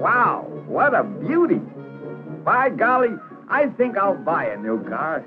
Wow, what a beauty. By golly, I think I'll buy a new car.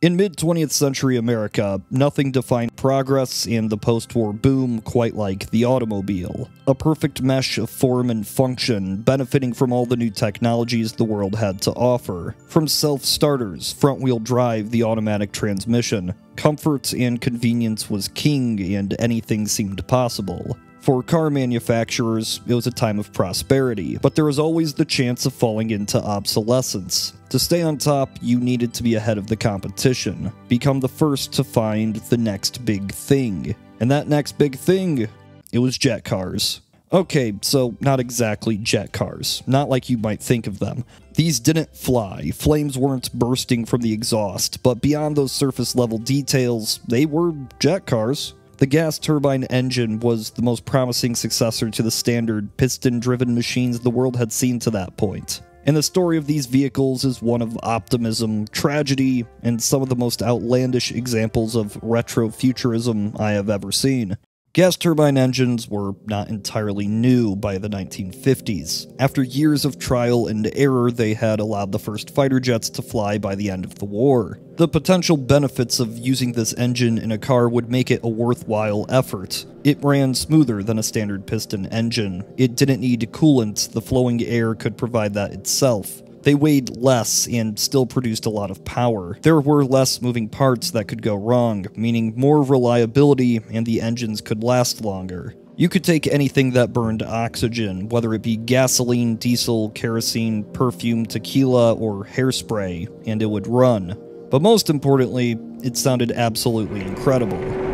In mid 20th century America, nothing defined progress and the post war boom quite like the automobile. A perfect mesh of form and function, benefiting from all the new technologies the world had to offer. From self starters, front wheel drive, the automatic transmission. Comfort and convenience was king, and anything seemed possible. For car manufacturers, it was a time of prosperity, but there was always the chance of falling into obsolescence. To stay on top, you needed to be ahead of the competition, become the first to find the next big thing. And that next big thing, it was jet cars. Okay, so not exactly jet cars, not like you might think of them. These didn't fly, flames weren't bursting from the exhaust, but beyond those surface level details, they were jet cars. The gas turbine engine was the most promising successor to the standard piston driven machines the world had seen to that point. And the story of these vehicles is one of optimism, tragedy, and some of the most outlandish examples of retrofuturism I have ever seen. Gas turbine engines were not entirely new by the 1950s. After years of trial and error, they had allowed the first fighter jets to fly by the end of the war. The potential benefits of using this engine in a car would make it a worthwhile effort. It ran smoother than a standard piston engine. It didn't need coolant, the flowing air could provide that itself. They weighed less and still produced a lot of power. There were less moving parts that could go wrong, meaning more reliability and the engines could last longer. You could take anything that burned oxygen, whether it be gasoline, diesel, kerosene, perfume, tequila, or hairspray, and it would run. But most importantly, it sounded absolutely incredible.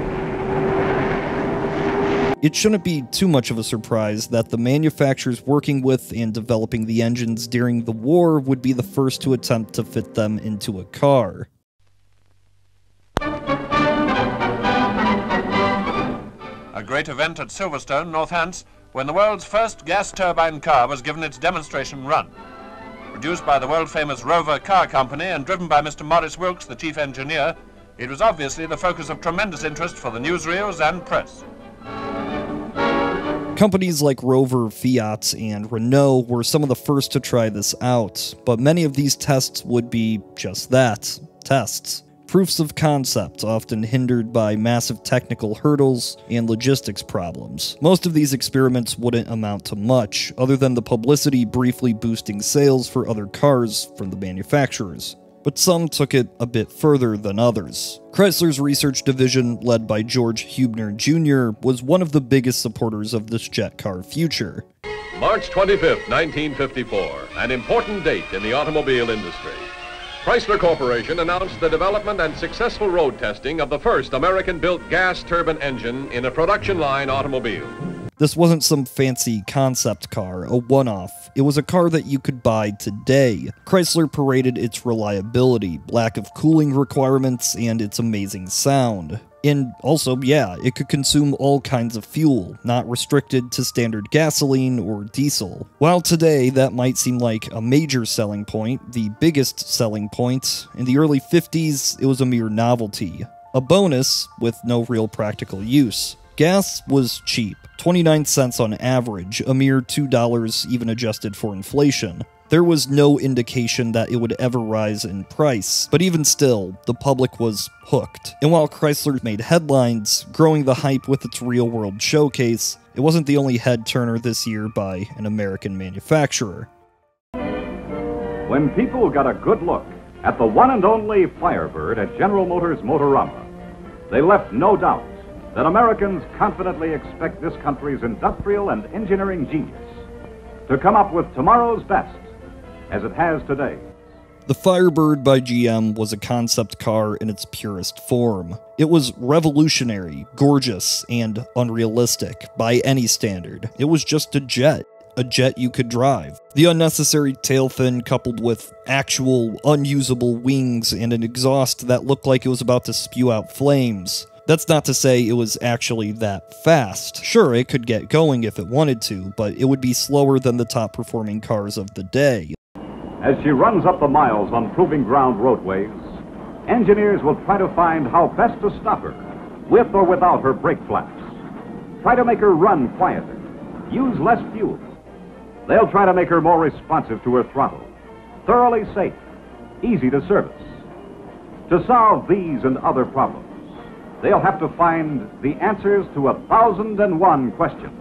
It shouldn't be too much of a surprise that the manufacturers working with and developing the engines during the war would be the first to attempt to fit them into a car. A great event at Silverstone, North Northants, when the world's first gas turbine car was given its demonstration run. Produced by the world-famous Rover Car Company and driven by Mr. Maurice Wilks, the chief engineer, it was obviously the focus of tremendous interest for the newsreels and press. Companies like Rover, Fiat, and Renault were some of the first to try this out, but many of these tests would be just that tests. Proofs of concept, often hindered by massive technical hurdles and logistics problems. Most of these experiments wouldn't amount to much, other than the publicity briefly boosting sales for other cars from the manufacturers but some took it a bit further than others. Chrysler's research division, led by George Huebner Jr., was one of the biggest supporters of this jet car future. March 25, 1954, an important date in the automobile industry. Chrysler Corporation announced the development and successful road testing of the first American-built gas turbine engine in a production line automobile. This wasn't some fancy concept car, a one off. It was a car that you could buy today. Chrysler paraded its reliability, lack of cooling requirements, and its amazing sound. And also, yeah, it could consume all kinds of fuel, not restricted to standard gasoline or diesel. While today that might seem like a major selling point, the biggest selling point, in the early 50s it was a mere novelty. A bonus with no real practical use. Gas was cheap, 29 cents on average, a mere $2 even adjusted for inflation. There was no indication that it would ever rise in price, but even still, the public was hooked. And while Chrysler made headlines, growing the hype with its real world showcase, it wasn't the only head turner this year by an American manufacturer. When people got a good look at the one and only Firebird at General Motors Motorama, they left no doubt that Americans confidently expect this country's industrial and engineering genius to come up with tomorrow's best as it has today. The Firebird by GM was a concept car in its purest form. It was revolutionary, gorgeous, and unrealistic by any standard. It was just a jet. A jet you could drive. The unnecessary tail fin coupled with actual unusable wings and an exhaust that looked like it was about to spew out flames. That's not to say it was actually that fast. Sure, it could get going if it wanted to, but it would be slower than the top performing cars of the day. As she runs up the miles on proving ground roadways, engineers will try to find how best to stop her, with or without her brake flaps. Try to make her run quieter, use less fuel. They'll try to make her more responsive to her throttle, thoroughly safe, easy to service. To solve these and other problems, they'll have to find the answers to a thousand and one questions.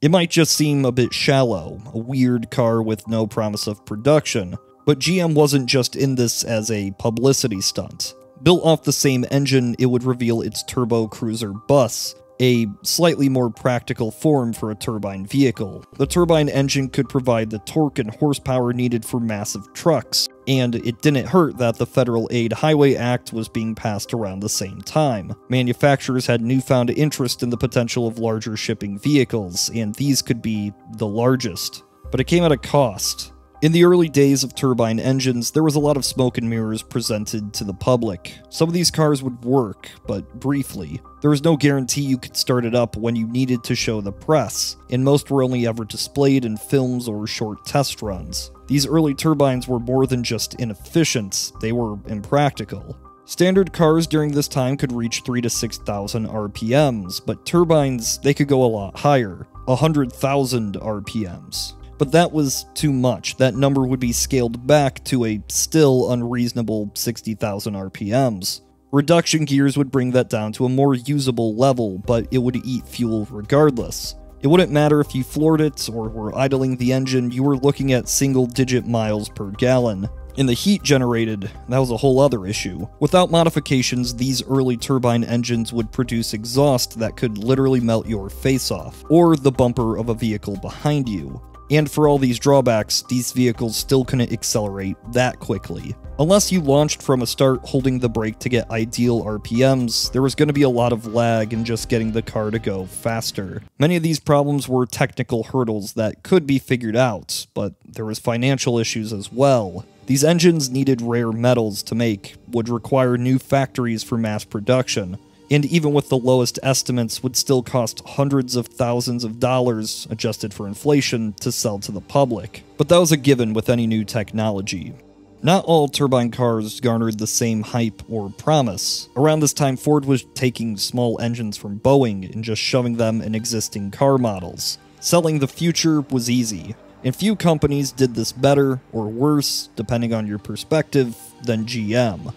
It might just seem a bit shallow, a weird car with no promise of production, but GM wasn't just in this as a publicity stunt. Built off the same engine, it would reveal its Turbo Cruiser bus, a slightly more practical form for a turbine vehicle. The turbine engine could provide the torque and horsepower needed for massive trucks, and it didn't hurt that the Federal Aid Highway Act was being passed around the same time. Manufacturers had newfound interest in the potential of larger shipping vehicles, and these could be the largest. But it came at a cost. In the early days of turbine engines, there was a lot of smoke and mirrors presented to the public. Some of these cars would work, but briefly. There was no guarantee you could start it up when you needed to show the press, and most were only ever displayed in films or short test runs. These early turbines were more than just inefficient, they were impractical. Standard cars during this time could reach 3 to 6,000 RPMs, but turbines, they could go a lot higher, 100,000 RPMs but that was too much. That number would be scaled back to a still unreasonable 60,000 RPMs. Reduction gears would bring that down to a more usable level, but it would eat fuel regardless. It wouldn't matter if you floored it or were idling the engine, you were looking at single digit miles per gallon. In the heat generated, that was a whole other issue. Without modifications, these early turbine engines would produce exhaust that could literally melt your face off, or the bumper of a vehicle behind you. And for all these drawbacks, these vehicles still couldn't accelerate that quickly. Unless you launched from a start holding the brake to get ideal RPMs, there was going to be a lot of lag in just getting the car to go faster. Many of these problems were technical hurdles that could be figured out, but there was financial issues as well. These engines needed rare metals to make, would require new factories for mass production, and even with the lowest estimates would still cost hundreds of thousands of dollars, adjusted for inflation, to sell to the public. But that was a given with any new technology. Not all turbine cars garnered the same hype or promise. Around this time, Ford was taking small engines from Boeing and just shoving them in existing car models. Selling the future was easy, and few companies did this better or worse, depending on your perspective, than GM.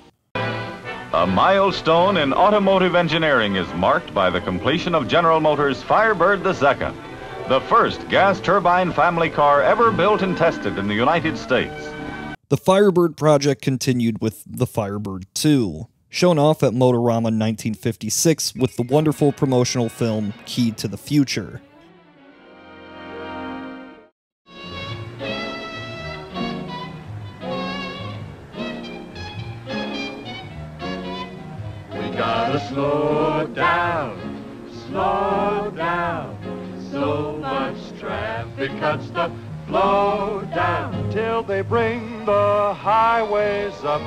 A milestone in automotive engineering is marked by the completion of General Motors Firebird II, the first gas turbine family car ever built and tested in the United States. The Firebird project continued with the Firebird II, shown off at Motorama 1956 with the wonderful promotional film Key to the Future. Gotta slow down, slow down. So much traffic cuts the flow down till they bring the highways up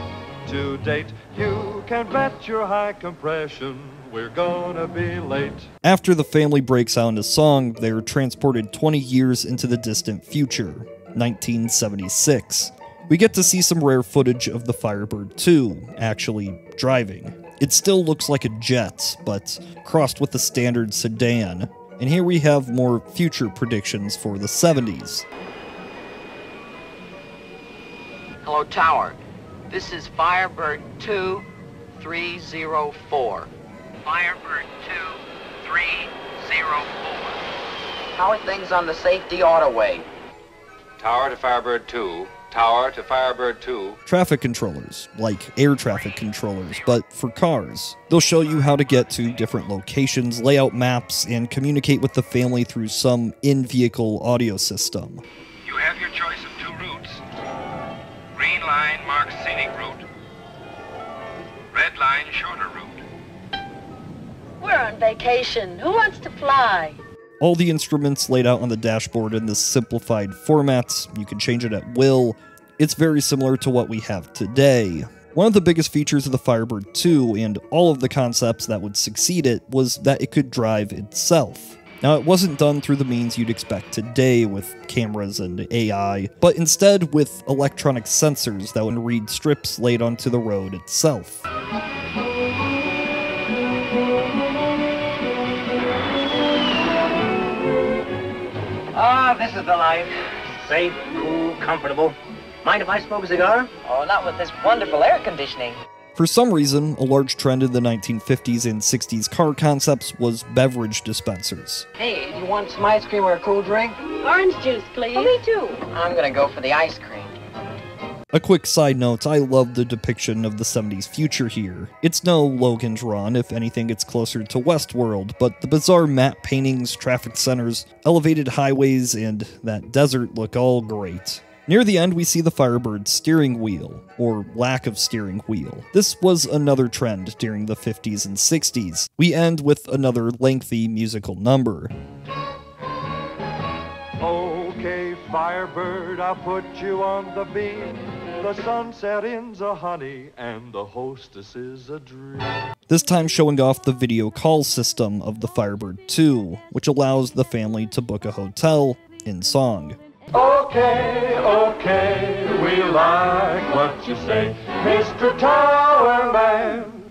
to date. You can bet your high compression we're gonna be late. After the family breaks out into song, they're transported 20 years into the distant future, 1976. We get to see some rare footage of the Firebird 2 actually driving. It still looks like a jet, but crossed with the standard sedan. And here we have more future predictions for the 70s. Hello, Tower. This is Firebird 2304. Firebird 2304. How are things on the safety autoway? Tower to Firebird 2, Tower to Firebird 2. Traffic controllers, like air traffic controllers, but for cars. They'll show you how to get to different locations, lay out maps, and communicate with the family through some in vehicle audio system. You have your choice of two routes. Green line marks scenic route, red line shorter route. We're on vacation. Who wants to fly? All the instruments laid out on the dashboard in this simplified format. You can change it at will. It's very similar to what we have today. One of the biggest features of the Firebird 2 and all of the concepts that would succeed it was that it could drive itself. Now, it wasn't done through the means you'd expect today with cameras and AI, but instead with electronic sensors that would read strips laid onto the road itself. This is the life. Safe, cool, comfortable. Mind if I smoke a cigar? Oh, not with this wonderful air conditioning. For some reason, a large trend in the 1950s and 60s car concepts was beverage dispensers. Hey, do you want some ice cream or a cool drink? Orange juice, please. Oh, me too. I'm gonna go for the ice cream. A quick side note, I love the depiction of the 70s future here. It's no Logan's Run, if anything it's closer to Westworld, but the bizarre matte paintings, traffic centers, elevated highways, and that desert look all great. Near the end, we see the Firebird's steering wheel, or lack of steering wheel. This was another trend during the 50s and 60s. We end with another lengthy musical number. Okay, Firebird, I'll put you on the beam. The sunset in's a honey, and the hostess is a dream. This time showing off the video call system of the Firebird 2, which allows the family to book a hotel in song. Okay, okay, we like what you say. Mr. Tower Man,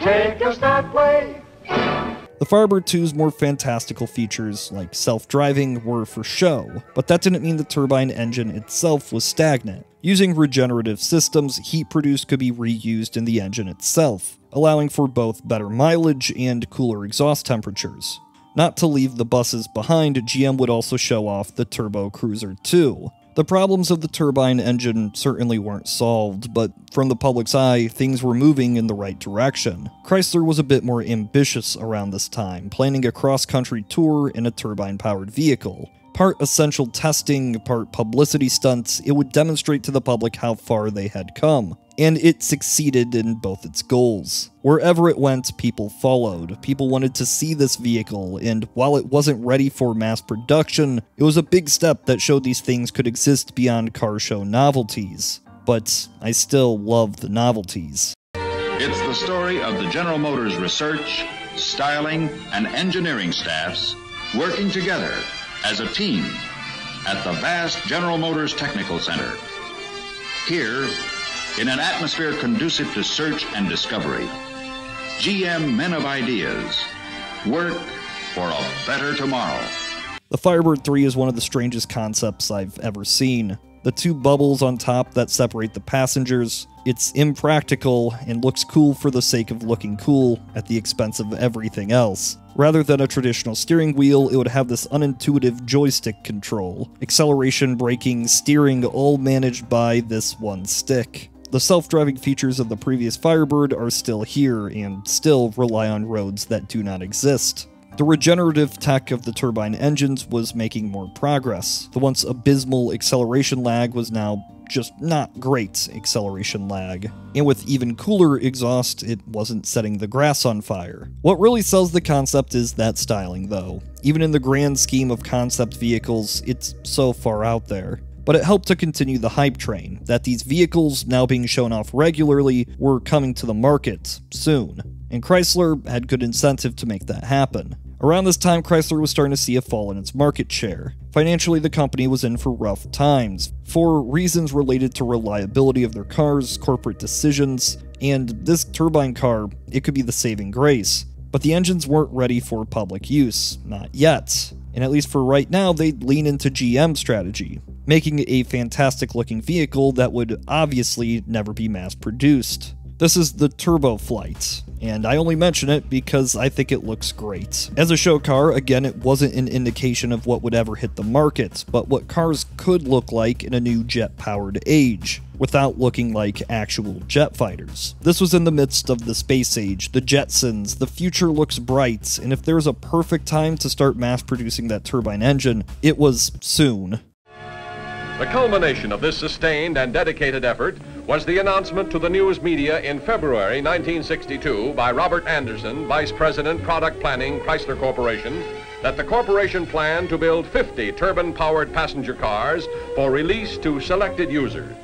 take us that way. The Firebird 2's more fantastical features, like self driving, were for show, but that didn't mean the turbine engine itself was stagnant. Using regenerative systems, heat produced could be reused in the engine itself, allowing for both better mileage and cooler exhaust temperatures. Not to leave the buses behind, GM would also show off the Turbo Cruiser 2. The problems of the turbine engine certainly weren't solved, but from the public's eye, things were moving in the right direction. Chrysler was a bit more ambitious around this time, planning a cross country tour in a turbine powered vehicle. Part essential testing, part publicity stunts, it would demonstrate to the public how far they had come. And it succeeded in both its goals. Wherever it went, people followed. People wanted to see this vehicle, and while it wasn't ready for mass production, it was a big step that showed these things could exist beyond car show novelties. But I still love the novelties. It's the story of the General Motors research, styling, and engineering staffs working together as a team at the vast General Motors Technical Center. Here, in an atmosphere conducive to search and discovery, GM men of ideas work for a better tomorrow. The Firebird 3 is one of the strangest concepts I've ever seen. The two bubbles on top that separate the passengers, it's impractical and looks cool for the sake of looking cool at the expense of everything else. Rather than a traditional steering wheel, it would have this unintuitive joystick control. Acceleration, braking, steering, all managed by this one stick. The self driving features of the previous Firebird are still here and still rely on roads that do not exist. The regenerative tech of the turbine engines was making more progress. The once abysmal acceleration lag was now just not great acceleration lag. And with even cooler exhaust, it wasn't setting the grass on fire. What really sells the concept is that styling, though. Even in the grand scheme of concept vehicles, it's so far out there but it helped to continue the hype train that these vehicles, now being shown off regularly, were coming to the market soon. And Chrysler had good incentive to make that happen. Around this time, Chrysler was starting to see a fall in its market share. Financially, the company was in for rough times, for reasons related to reliability of their cars, corporate decisions, and this turbine car, it could be the saving grace. But the engines weren't ready for public use, not yet. And at least for right now, they'd lean into GM strategy, making a fantastic looking vehicle that would obviously never be mass produced. This is the Turbo Flight, and I only mention it because I think it looks great. As a show car, again, it wasn't an indication of what would ever hit the market, but what cars could look like in a new jet powered age without looking like actual jet fighters. This was in the midst of the space age, the Jetsons, the future looks bright, and if there was a perfect time to start mass producing that turbine engine, it was soon. The culmination of this sustained and dedicated effort was the announcement to the news media in February 1962 by Robert Anderson, Vice President, Product Planning, Chrysler Corporation, that the corporation planned to build 50 turbine-powered passenger cars for release to selected users.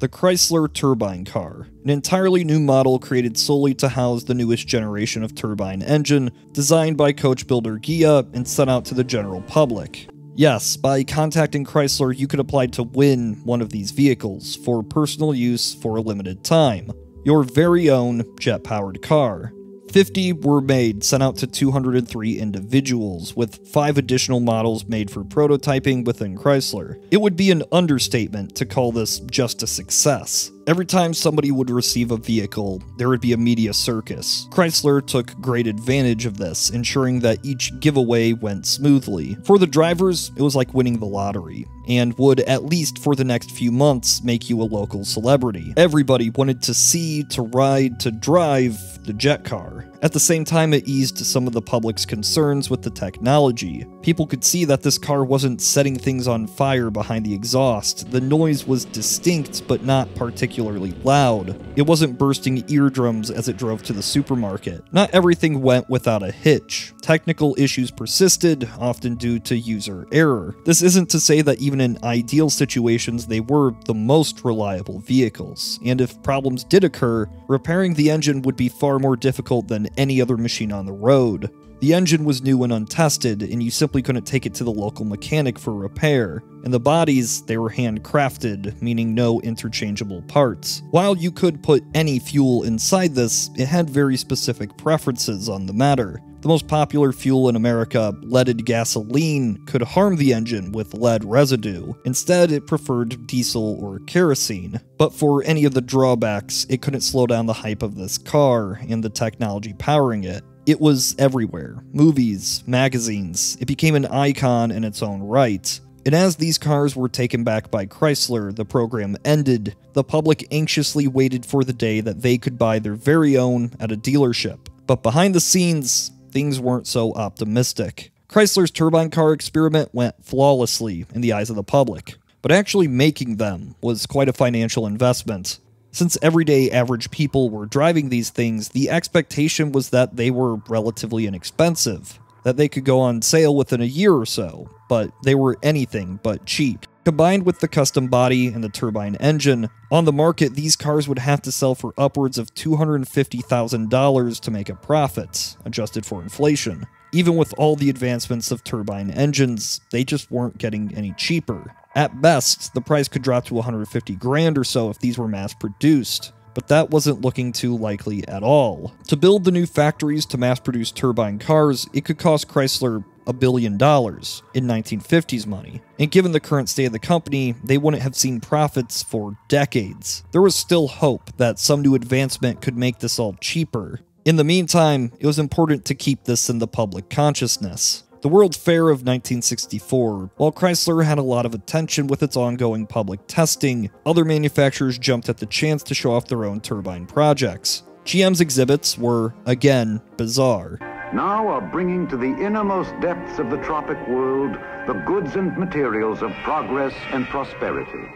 The Chrysler Turbine Car, an entirely new model created solely to house the newest generation of turbine engine, designed by coach builder Ghia and sent out to the general public. Yes, by contacting Chrysler, you could apply to win one of these vehicles for personal use for a limited time. Your very own jet powered car. 50 were made, sent out to 203 individuals, with five additional models made for prototyping within Chrysler. It would be an understatement to call this just a success. Every time somebody would receive a vehicle, there would be a media circus. Chrysler took great advantage of this, ensuring that each giveaway went smoothly. For the drivers, it was like winning the lottery, and would, at least for the next few months, make you a local celebrity. Everybody wanted to see, to ride, to drive the jet car. At the same time, it eased some of the public's concerns with the technology. People could see that this car wasn't setting things on fire behind the exhaust. The noise was distinct, but not particularly loud. It wasn't bursting eardrums as it drove to the supermarket. Not everything went without a hitch. Technical issues persisted, often due to user error. This isn't to say that even in ideal situations they were the most reliable vehicles, and if problems did occur, repairing the engine would be far more difficult than any other machine on the road. The engine was new and untested, and you simply couldn't take it to the local mechanic for repair. And the bodies, they were handcrafted, meaning no interchangeable parts. While you could put any fuel inside this, it had very specific preferences on the matter. The most popular fuel in America, leaded gasoline, could harm the engine with lead residue. Instead, it preferred diesel or kerosene. But for any of the drawbacks, it couldn't slow down the hype of this car and the technology powering it. It was everywhere movies, magazines. It became an icon in its own right. And as these cars were taken back by Chrysler, the program ended. The public anxiously waited for the day that they could buy their very own at a dealership. But behind the scenes, things weren't so optimistic. Chrysler's turbine car experiment went flawlessly in the eyes of the public, but actually making them was quite a financial investment. Since everyday average people were driving these things, the expectation was that they were relatively inexpensive, that they could go on sale within a year or so, but they were anything but cheap. Combined with the custom body and the turbine engine, on the market these cars would have to sell for upwards of $250,000 to make a profit, adjusted for inflation. Even with all the advancements of turbine engines, they just weren't getting any cheaper. At best, the price could drop to 150 grand or so if these were mass produced, but that wasn't looking too likely at all. To build the new factories to mass produce turbine cars, it could cost Chrysler a billion dollars in 1950s money. And given the current state of the company, they wouldn't have seen profits for decades. There was still hope that some new advancement could make this all cheaper. In the meantime, it was important to keep this in the public consciousness. The World's Fair of 1964, while Chrysler had a lot of attention with its ongoing public testing, other manufacturers jumped at the chance to show off their own turbine projects. GM's exhibits were, again, bizarre. Now are bringing to the innermost depths of the tropic world the goods and materials of progress and prosperity.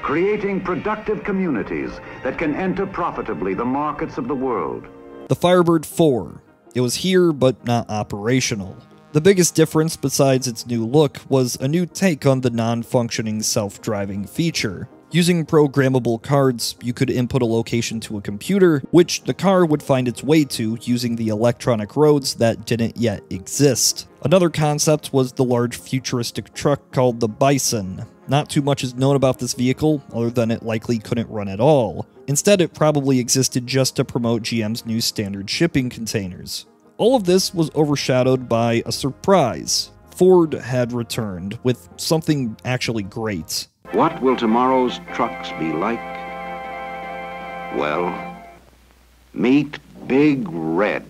Creating productive communities that can enter profitably the markets of the world. The Firebird 4. It was here, but not operational. The biggest difference, besides its new look, was a new take on the non functioning self driving feature. Using programmable cards, you could input a location to a computer, which the car would find its way to using the electronic roads that didn't yet exist. Another concept was the large futuristic truck called the Bison. Not too much is known about this vehicle, other than it likely couldn't run at all. Instead, it probably existed just to promote GM's new standard shipping containers. All of this was overshadowed by a surprise. Ford had returned with something actually great. What will tomorrow's trucks be like? Well, meet Big Red.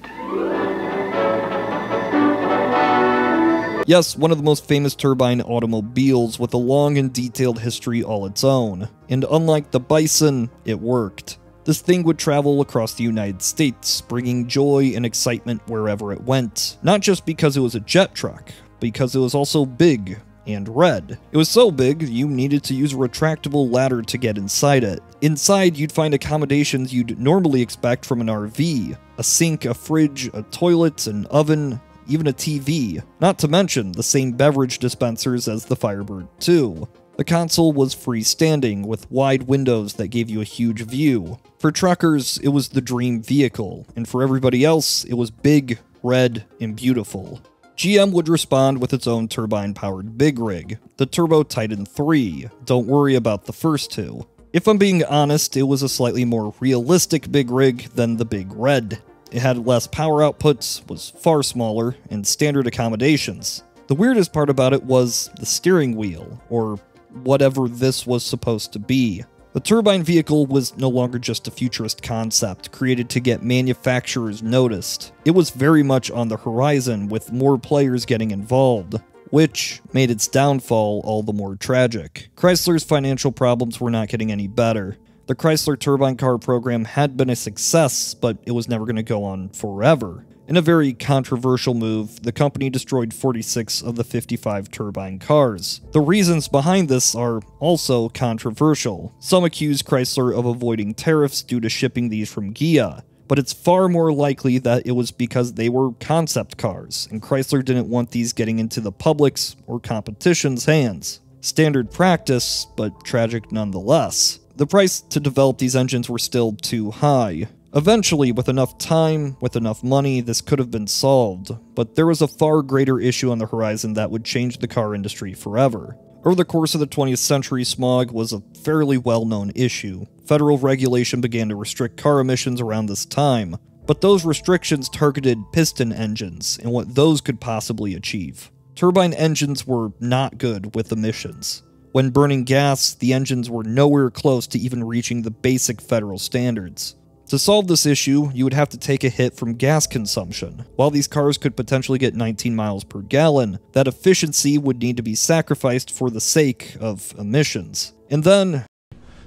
Yes, one of the most famous turbine automobiles with a long and detailed history all its own. And unlike the Bison, it worked. This thing would travel across the United States, bringing joy and excitement wherever it went. Not just because it was a jet truck, because it was also big and red. It was so big, you needed to use a retractable ladder to get inside it. Inside, you'd find accommodations you'd normally expect from an RV a sink, a fridge, a toilet, an oven, even a TV, not to mention the same beverage dispensers as the Firebird 2. The console was freestanding with wide windows that gave you a huge view. For truckers, it was the dream vehicle, and for everybody else, it was big, red, and beautiful. GM would respond with its own turbine powered big rig, the Turbo Titan 3. Don't worry about the first two. If I'm being honest, it was a slightly more realistic big rig than the Big Red. It had less power outputs, was far smaller, and standard accommodations. The weirdest part about it was the steering wheel, or whatever this was supposed to be. The turbine vehicle was no longer just a futurist concept created to get manufacturers noticed. It was very much on the horizon with more players getting involved, which made its downfall all the more tragic. Chrysler's financial problems were not getting any better. The Chrysler turbine car program had been a success, but it was never going to go on forever. In a very controversial move, the company destroyed 46 of the 55 turbine cars. The reasons behind this are also controversial. Some accuse Chrysler of avoiding tariffs due to shipping these from Ghia, but it's far more likely that it was because they were concept cars, and Chrysler didn't want these getting into the public's or competition's hands. Standard practice, but tragic nonetheless. The price to develop these engines were still too high. Eventually, with enough time, with enough money, this could have been solved, but there was a far greater issue on the horizon that would change the car industry forever. Over the course of the 20th century, smog was a fairly well known issue. Federal regulation began to restrict car emissions around this time, but those restrictions targeted piston engines and what those could possibly achieve. Turbine engines were not good with emissions. When burning gas, the engines were nowhere close to even reaching the basic federal standards. To solve this issue, you would have to take a hit from gas consumption. While these cars could potentially get 19 miles per gallon, that efficiency would need to be sacrificed for the sake of emissions. And then,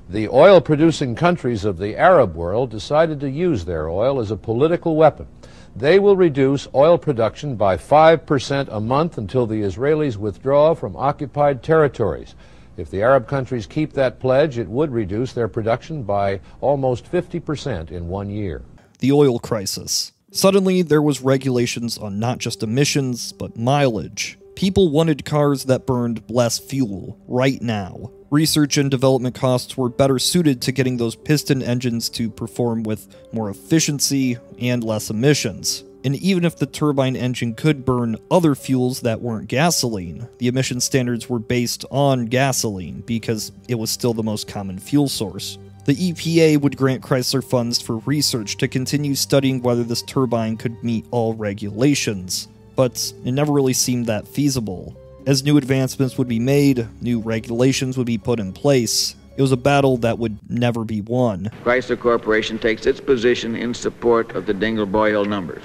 the oil producing countries of the Arab world decided to use their oil as a political weapon. They will reduce oil production by 5% a month until the Israelis withdraw from occupied territories. If the Arab countries keep that pledge, it would reduce their production by almost 50% in one year. The oil crisis. Suddenly, there was regulations on not just emissions, but mileage. People wanted cars that burned less fuel, right now. Research and development costs were better suited to getting those piston engines to perform with more efficiency and less emissions. And even if the turbine engine could burn other fuels that weren't gasoline, the emission standards were based on gasoline because it was still the most common fuel source. The EPA would grant Chrysler funds for research to continue studying whether this turbine could meet all regulations, but it never really seemed that feasible. As new advancements would be made, new regulations would be put in place, it was a battle that would never be won. Chrysler Corporation takes its position in support of the Dingell-Broyhill numbers.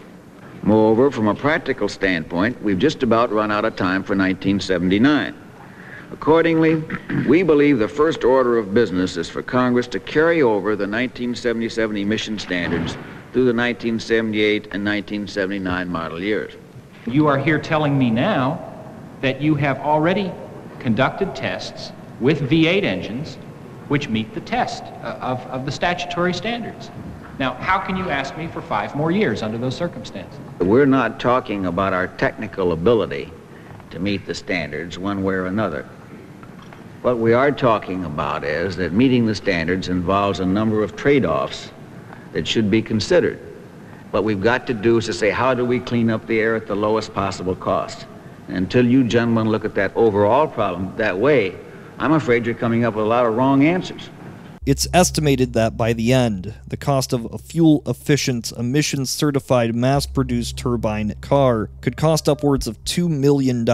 Moreover, from a practical standpoint, we've just about run out of time for 1979. Accordingly, we believe the first order of business is for Congress to carry over the 1977 emission standards through the 1978 and 1979 model years. You are here telling me now that you have already conducted tests with V8 engines which meet the test uh, of, of the statutory standards. Now, how can you ask me for five more years under those circumstances? We're not talking about our technical ability to meet the standards one way or another. What we are talking about is that meeting the standards involves a number of trade-offs that should be considered. What we've got to do is to say, how do we clean up the air at the lowest possible cost? And until you gentlemen look at that overall problem that way, I'm afraid you're coming up with a lot of wrong answers. It's estimated that by the end, the cost of a fuel efficient, emissions certified, mass produced turbine car could cost upwards of $2 million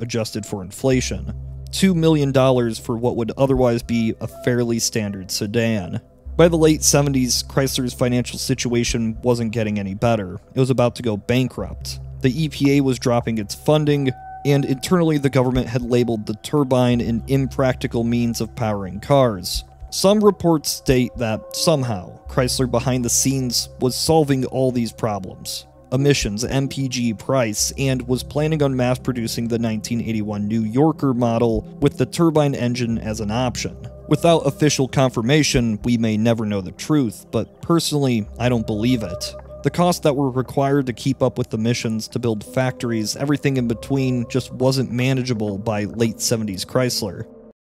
adjusted for inflation. $2 million for what would otherwise be a fairly standard sedan. By the late 70s, Chrysler's financial situation wasn't getting any better. It was about to go bankrupt. The EPA was dropping its funding, and internally the government had labeled the turbine an impractical means of powering cars. Some reports state that somehow Chrysler behind the scenes was solving all these problems emissions, MPG, price, and was planning on mass producing the 1981 New Yorker model with the turbine engine as an option. Without official confirmation, we may never know the truth, but personally, I don't believe it. The costs that were required to keep up with the missions, to build factories, everything in between just wasn't manageable by late 70s Chrysler.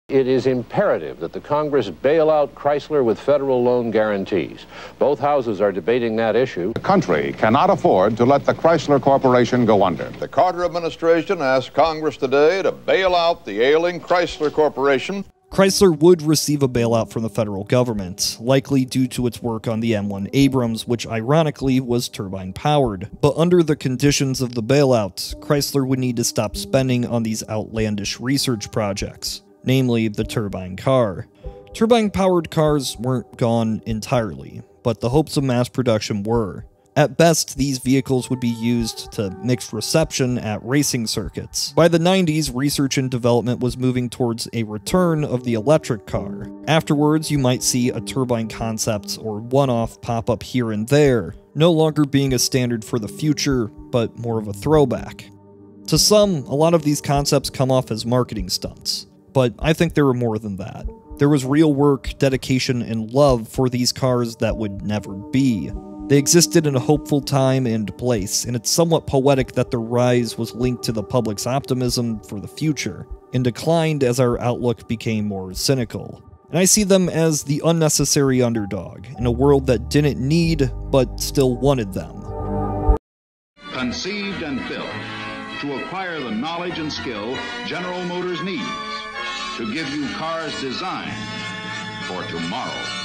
It is imperative that the Congress bail out Chrysler with federal loan guarantees. Both houses are debating that issue. The country cannot afford to let the Chrysler Corporation go under. The Carter administration asked Congress today to bail out the ailing Chrysler Corporation. Chrysler would receive a bailout from the federal government, likely due to its work on the M1 Abrams, which ironically was turbine powered. But under the conditions of the bailout, Chrysler would need to stop spending on these outlandish research projects, namely the turbine car. Turbine powered cars weren't gone entirely, but the hopes of mass production were. At best, these vehicles would be used to mixed reception at racing circuits. By the 90s, research and development was moving towards a return of the electric car. Afterwards, you might see a turbine concept or one off pop up here and there, no longer being a standard for the future, but more of a throwback. To some, a lot of these concepts come off as marketing stunts, but I think there were more than that. There was real work, dedication, and love for these cars that would never be. They existed in a hopeful time and place, and it's somewhat poetic that their rise was linked to the public's optimism for the future, and declined as our outlook became more cynical. And I see them as the unnecessary underdog in a world that didn't need, but still wanted them. Conceived and built to acquire the knowledge and skill General Motors needs to give you cars designed for tomorrow.